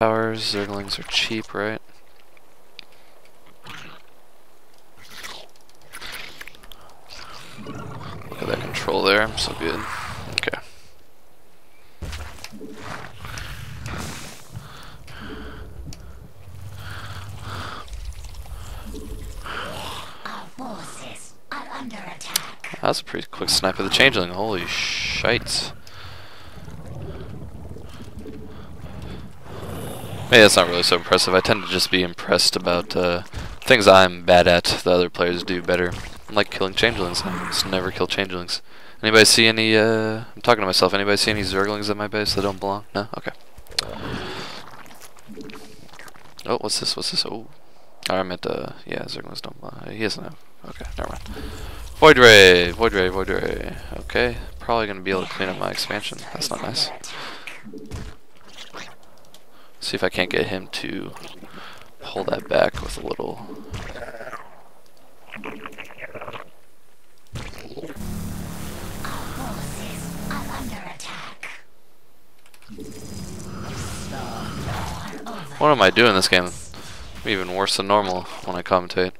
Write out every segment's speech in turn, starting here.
Powers, Zerglings are cheap, right? Look at that control there, I'm so good. Okay. Our forces are under attack. That was a pretty quick snipe of the Changeling, holy shites. Maybe that's not really so impressive. I tend to just be impressed about uh, things I'm bad at the other players do better. I'm like killing changelings. I just never kill changelings. Anybody see any, uh, I'm talking to myself, anybody see any zerglings at my base that don't belong? No? Okay. Oh, what's this? What's this? Oh. Oh, I meant, uh, yeah, zerglings don't belong. He doesn't have. Okay, never mind. Void Ray! Void Ray, Void Ray. Okay, probably gonna be able to clean up my expansion. That's not nice. See if I can't get him to pull that back with a little. What am I doing this game? I'm even worse than normal when I commentate.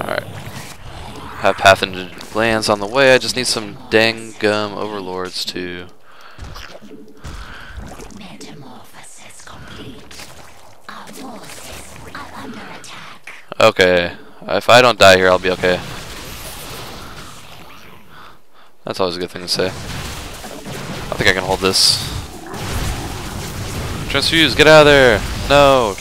Alright. Have Pathogen Glands on the way. I just need some dang gum overlords to. Metamorphosis complete. Our forces are under attack. Okay. If I don't die here, I'll be okay. That's always a good thing to say. I think I can hold this. Transfuse, get out of there! No!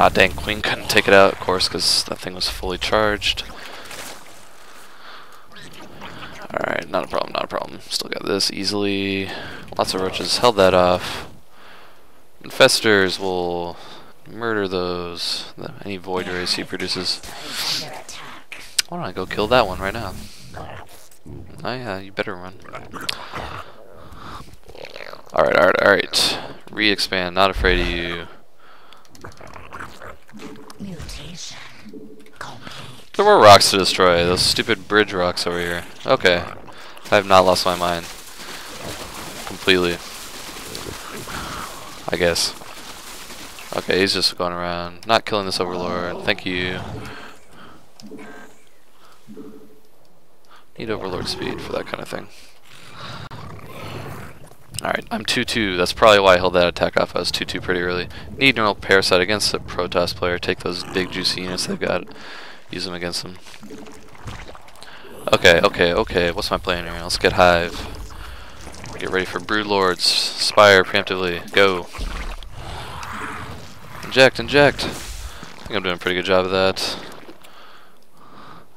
Ah, dang, Queen couldn't take it out, of course, because that thing was fully charged. Alright, not a problem, not a problem. Still got this easily. Lots of roaches. Held that off. Infestors will murder those. the- Any void rays he produces. Why don't I go kill that one right now? Oh yeah, you better run. Alright, alright, alright. Re-expand, not afraid of you. There were rocks to destroy, those stupid bridge rocks over here. Okay. I have not lost my mind. Completely. I guess. Okay, he's just going around. Not killing this overlord. Thank you. Need overlord speed for that kind of thing. Alright, I'm 2-2. That's probably why I held that attack off. I was 2-2 pretty early. Need neural parasite against the Protoss player. Take those big juicy units they've got. Use them against them. Okay, okay, okay. What's my plan here? Let's get Hive. Get ready for Brood Lords. Spire preemptively. Go. Inject, inject. I think I'm doing a pretty good job of that.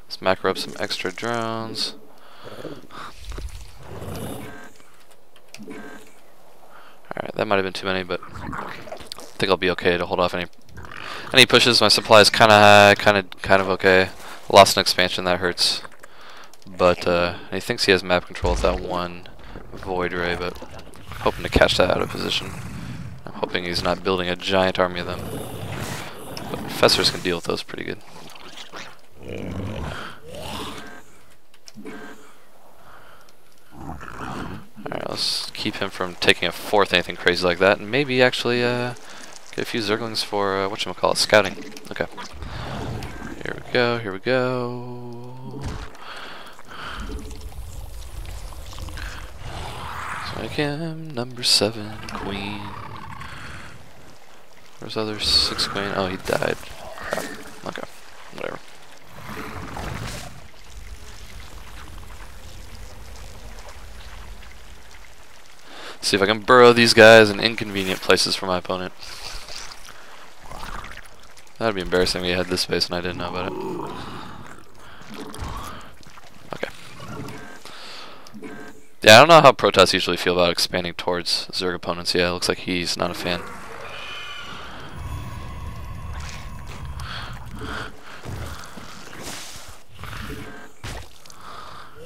Let's macro up some extra drones. Alright, that might have been too many, but I think I'll be okay to hold off any any pushes. My supply is kind of high, kind of kind of okay. Lost an expansion, that hurts. But uh, he thinks he has map control with that one void ray, but hoping to catch that out of position. I'm hoping he's not building a giant army of them. But infestors can deal with those pretty good. Alright, let's keep him from taking a fourth anything crazy like that, and maybe actually uh, get a few Zerglings for, uh, whatchamacallit, scouting. Okay. Here we go, here we go. Am number seven, queen. Where's the other six queen? Oh, he died. Crap. Okay, whatever. See if I can burrow these guys in inconvenient places for my opponent. That'd be embarrassing if he had this space and I didn't know about it. Okay. Yeah, I don't know how Protoss usually feel about expanding towards Zerg opponents. Yeah, it looks like he's not a fan.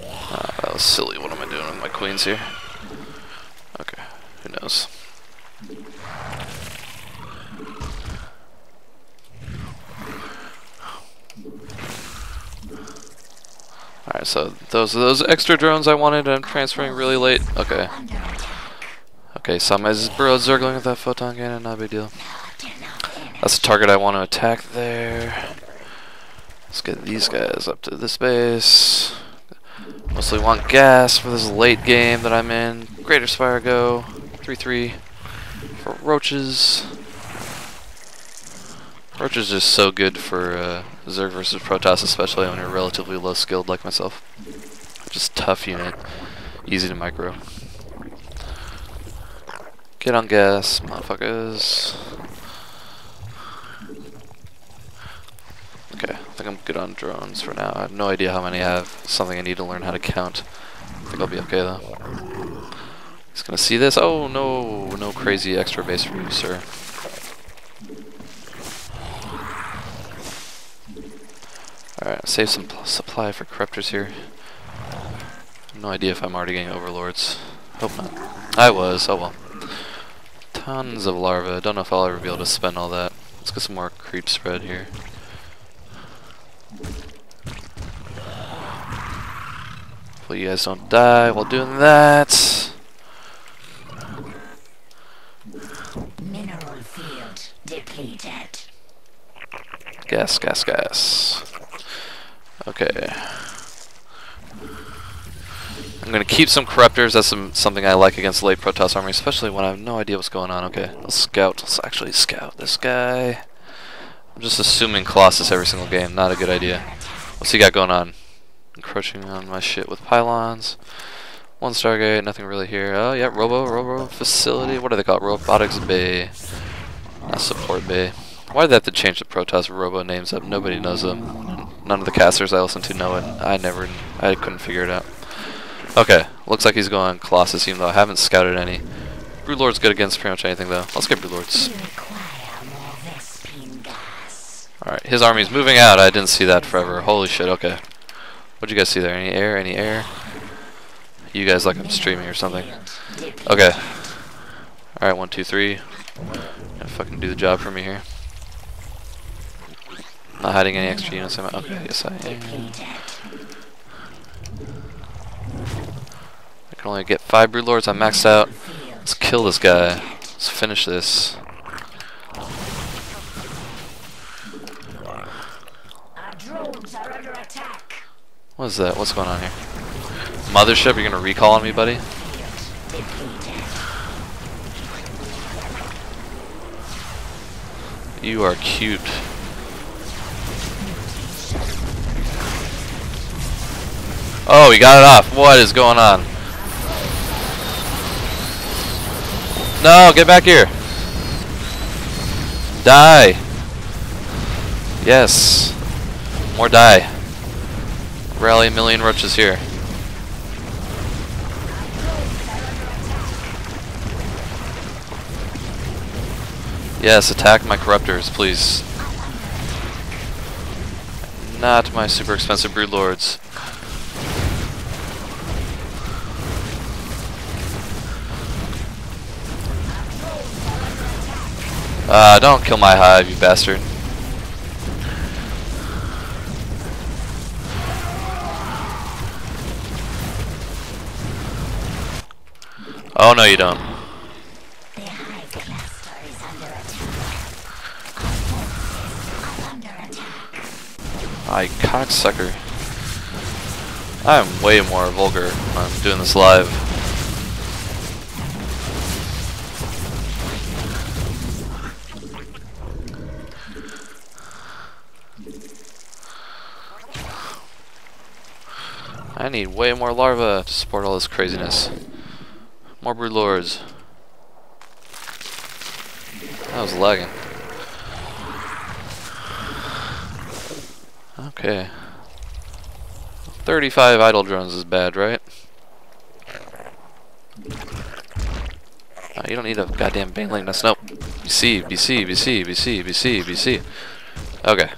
Ah, that was silly. What am I doing with my queens here? Okay, who knows? Alright, so those are those extra drones I wanted I'm transferring really late. Okay. Okay, some is bro zergling with that photon cannon, not a big deal. That's the target I want to attack there. Let's get these guys up to this base. Mostly want gas for this late game that I'm in. Greater Spire go. 3-3 for roaches. Roach is just so good for uh, Zerg versus Protoss, especially when you're relatively low skilled like myself. Just tough unit. Easy to micro. Get on gas, motherfuckers. Okay, I think I'm good on drones for now. I have no idea how many I have. Something I need to learn how to count. I think I'll be okay though. He's gonna see this. Oh no, no crazy extra base for you, sir. Alright, save some supply for corruptors here. No idea if I'm already getting overlords. Hope not. I was, oh well. Tons of larvae. Don't know if I'll ever be able to spend all that. Let's get some more creep spread here. Hopefully you guys don't die while doing that. Mineral field depleted. Gas, gas, gas. Okay. I'm gonna keep some corruptors. That's some, something I like against late Protoss army, especially when I have no idea what's going on. Okay, let's scout. Let's actually scout this guy. I'm just assuming Colossus every single game. Not a good idea. What's he got going on? Encroaching on my shit with pylons. One Stargate, nothing really here. Oh, yeah, Robo, Robo facility. What do they call it? Robotics Bay. Not support bay. Why did they have to change the Protoss Robo names up? Nobody knows them. None of the casters I listen to know it. I never, I couldn't figure it out. Okay, looks like he's going Colossus, even though I haven't scouted any. Broodlord's good against pretty much anything, though. Let's get Broodlords. We require more Vespene gas. Alright, his army's moving out. I didn't see that forever. Holy shit, okay. What'd you guys see there? Any air? Any air? You guys like I'm streaming or something. Okay. Alright, one, two, three. Gonna fucking do the job for me here. Not hiding any extra units. Am? Okay, yes I am. I can only get five broodlords. I'm maxed out. Let's kill this guy. Let's finish this. What is that? What's going on here? Mothership, you're gonna recall on me, buddy? You are cute. Oh, he got it off. What is going on? No, get back here. Die. Yes. More die. Rally a million roaches here. Yes, attack my corruptors, please. Not my super expensive brood Uh, don't kill my hive, you bastard. Oh no you don't. I cocksucker. I'm way more vulgar I'm doing this live. I need way more larvae to support all this craziness. More brood lords. That was lagging. Okay. 35 idle drones is bad, right? Uh, you don't need a goddamn baneling nest. Nope. BC, BC, BC, BC, BC, BC. Okay.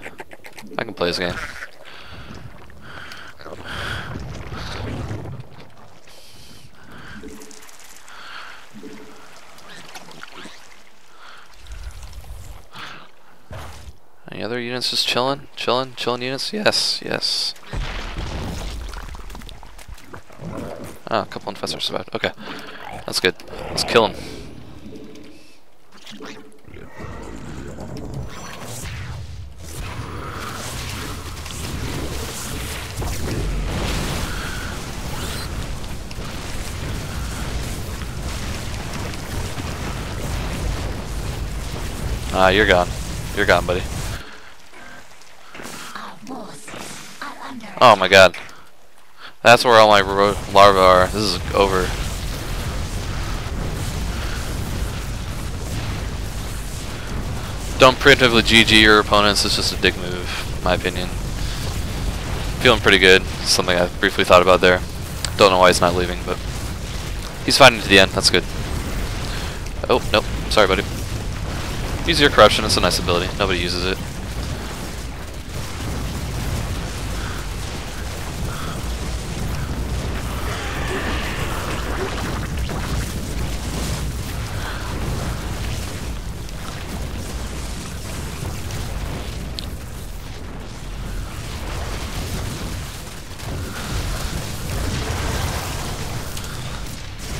I can play this game. Any other units just chilling? Chilling? Chilling units? Yes, yes. Ah, a couple infestors survived. Okay. That's good. Let's kill him. Ah, you're gone. You're gone, buddy. Our forces are under Oh my god. That's where all my larvae are. This is over. Don't preemptively GG your opponents. It's just a dick move, my opinion. Feeling pretty good. Something I briefly thought about there. Don't know why he's not leaving, but he's fighting to the end. That's good. Oh, nope. Sorry, buddy. Use your corruption. It's a nice ability. Nobody uses it.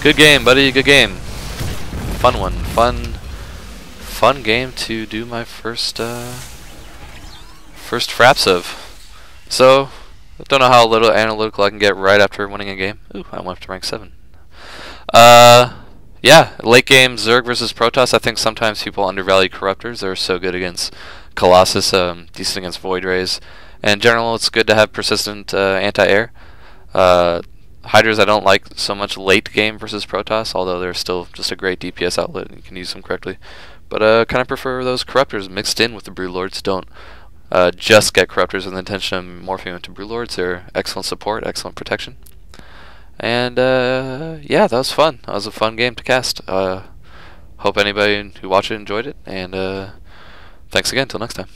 Good game, buddy. Good game. Fun one. Fun, fun game to do my first, uh, first fraps of. So, don't know how little analytical I can get right after winning a game. Ooh, I went up to rank seven. Uh, yeah, late game Zerg versus Protoss. I think sometimes people undervalue Corruptors. They're so good against Colossus, um, decent against Void Rays. And in general, it's good to have persistent uh, anti-air. Uh, Hydras I don't like so much late game versus Protoss, although they're still just a great DPS outlet and you can use them correctly. But uh, kind of prefer those Corruptors mixed in with the Brood Lords. Don't uh, just get Corruptors with the intention of morphing into Brood Lords. They're excellent support, excellent protection. And uh, yeah, that was fun. That was a fun game to cast. Uh, hope anybody who watched it enjoyed it. And uh, thanks again. Till next time.